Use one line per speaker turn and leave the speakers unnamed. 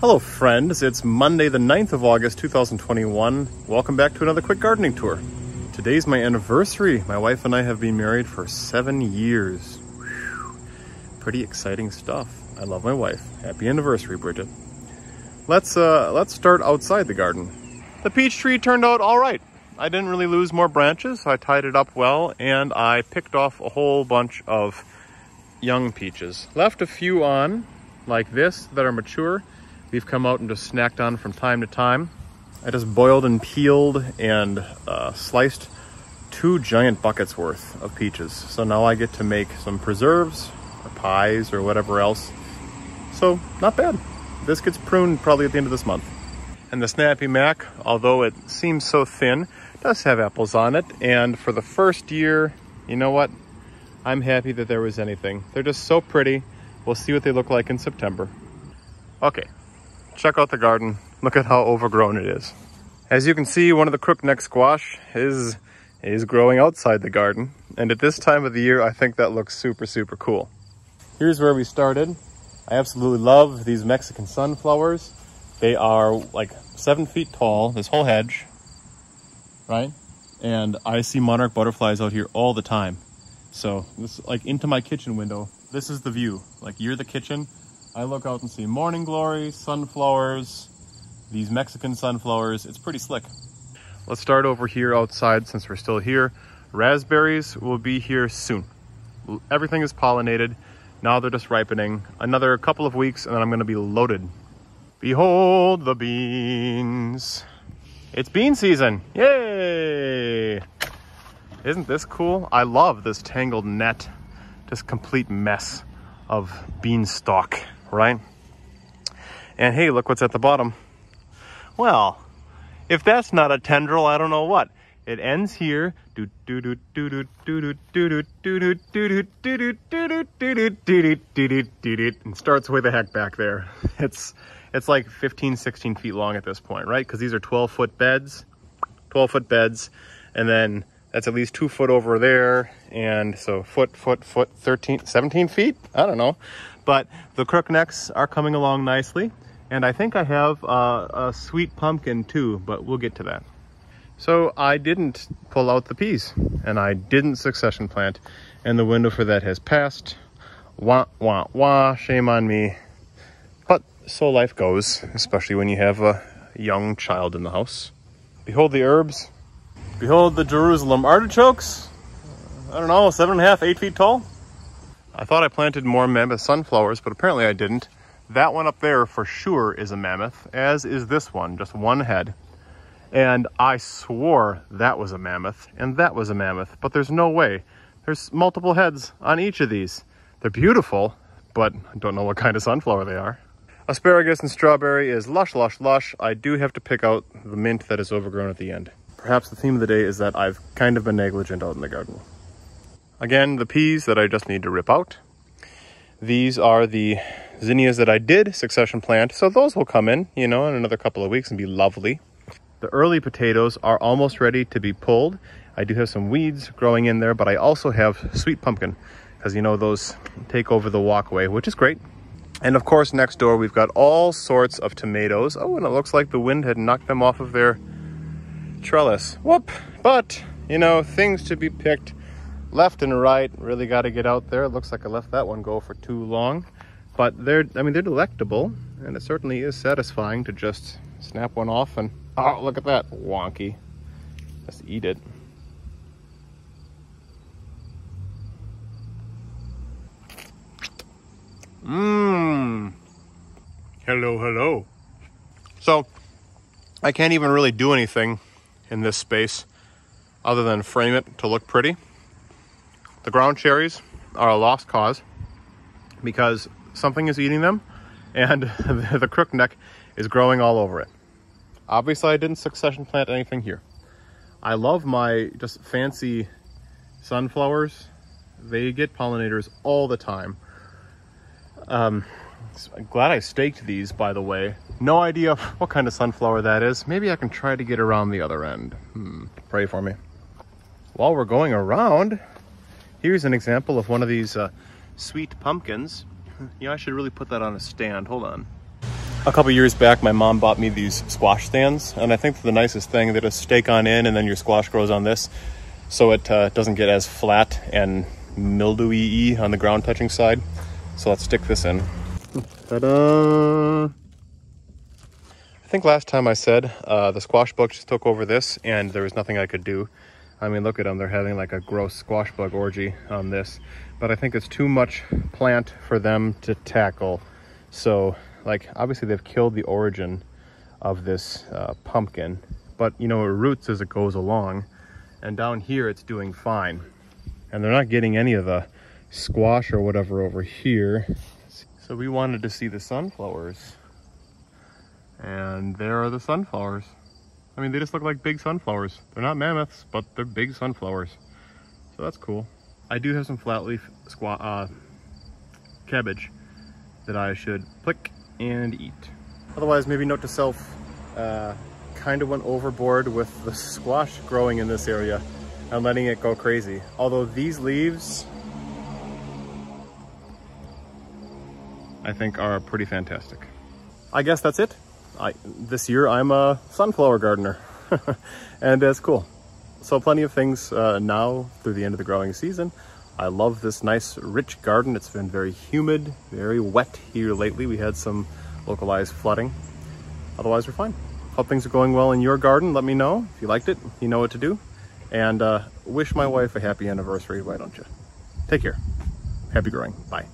Hello friends, it's Monday the 9th of August 2021. Welcome back to another quick gardening tour. Today's my anniversary. My wife and I have been married for seven years. Whew. Pretty exciting stuff. I love my wife. Happy anniversary, Bridget. Let's uh, let's start outside the garden. The peach tree turned out all right. I didn't really lose more branches. I tied it up well and I picked off a whole bunch of young peaches. Left a few on like this that are mature. We've come out and just snacked on from time to time. I just boiled and peeled and uh, sliced two giant buckets worth of peaches. So now I get to make some preserves or pies or whatever else. So not bad. This gets pruned probably at the end of this month. And the Snappy Mac, although it seems so thin, does have apples on it. And for the first year, you know what? I'm happy that there was anything. They're just so pretty. We'll see what they look like in September. Okay, check out the garden. Look at how overgrown it is. As you can see, one of the crookneck squash is, is growing outside the garden. And at this time of the year, I think that looks super, super cool. Here's where we started. I absolutely love these Mexican sunflowers. They are like seven feet tall, this whole hedge, right? And I see monarch butterflies out here all the time. So this like into my kitchen window, this is the view. Like you're the kitchen. I look out and see morning glory, sunflowers, these Mexican sunflowers. It's pretty slick. Let's start over here outside since we're still here. Raspberries will be here soon. Everything is pollinated. Now they're just ripening. Another couple of weeks and then I'm gonna be loaded. Behold the beans. It's bean season. Yay! Isn't this cool? I love this tangled net. Just complete mess of beanstalk, right? And hey, look what's at the bottom. Well, if that's not a tendril, I don't know what. It ends here and starts way the heck back there. It's it's like 15, 16 feet long at this point, right? Because these are 12 foot beds, 12 foot beds, and then that's at least two foot over there. And so foot, foot, foot, 13, 17 feet? I don't know. But the crooknecks are coming along nicely. And I think I have uh, a sweet pumpkin too, but we'll get to that. So I didn't pull out the peas and I didn't succession plant and the window for that has passed. Wah, wah, wah, shame on me. But so life goes, especially when you have a young child in the house. Behold the herbs, Behold the Jerusalem artichokes. I don't know, seven and a half, eight feet tall. I thought I planted more mammoth sunflowers, but apparently I didn't. That one up there for sure is a mammoth, as is this one, just one head. And I swore that was a mammoth, and that was a mammoth, but there's no way. There's multiple heads on each of these. They're beautiful, but I don't know what kind of sunflower they are. Asparagus and strawberry is lush, lush, lush. I do have to pick out the mint that is overgrown at the end. Perhaps the theme of the day is that I've kind of been negligent out in the garden. Again, the peas that I just need to rip out. These are the zinnias that I did succession plant, so those will come in, you know, in another couple of weeks and be lovely. The early potatoes are almost ready to be pulled. I do have some weeds growing in there, but I also have sweet pumpkin because, you know, those take over the walkway, which is great. And of course, next door, we've got all sorts of tomatoes. Oh, and it looks like the wind had knocked them off of their trellis. Whoop! But, you know, things to be picked left and right. Really got to get out there. It looks like I left that one go for too long. But they're, I mean, they're delectable. And it certainly is satisfying to just snap one off and, oh, look at that. Wonky. Just eat it. Mmm. Hello, hello. So, I can't even really do anything in this space other than frame it to look pretty. The ground cherries are a lost cause because something is eating them and the crookneck is growing all over it. Obviously, I didn't succession plant anything here. I love my just fancy sunflowers. They get pollinators all the time. Um, I'm glad I staked these, by the way. No idea what kind of sunflower that is. Maybe I can try to get around the other end. Hmm. Pray for me. While we're going around, here's an example of one of these uh, sweet pumpkins. You know, I should really put that on a stand. Hold on. A couple years back, my mom bought me these squash stands, and I think the nicest thing, they just stake on in, and then your squash grows on this, so it uh, doesn't get as flat and mildewy on the ground touching side. So let's stick this in. Ta-da! I think last time I said uh, the squash bug just took over this, and there was nothing I could do. I mean, look at them. They're having like a gross squash bug orgy on this. But I think it's too much plant for them to tackle. So, like, obviously they've killed the origin of this uh, pumpkin. But, you know, it roots as it goes along. And down here, it's doing fine. And they're not getting any of the squash or whatever over here. So we wanted to see the sunflowers. And there are the sunflowers. I mean, they just look like big sunflowers. They're not mammoths, but they're big sunflowers. So that's cool. I do have some flat leaf squat, uh, cabbage that I should pick and eat. Otherwise, maybe note to self, uh, kind of went overboard with the squash growing in this area and letting it go crazy. Although these leaves, I think are pretty fantastic. I guess that's it. I, this year I'm a sunflower gardener and it's cool. So plenty of things uh, now through the end of the growing season. I love this nice rich garden. It's been very humid, very wet here lately. We had some localized flooding. Otherwise we're fine. Hope things are going well in your garden. Let me know if you liked it. You know what to do. And uh, wish my wife a happy anniversary, why don't you? Take care. Happy growing. Bye.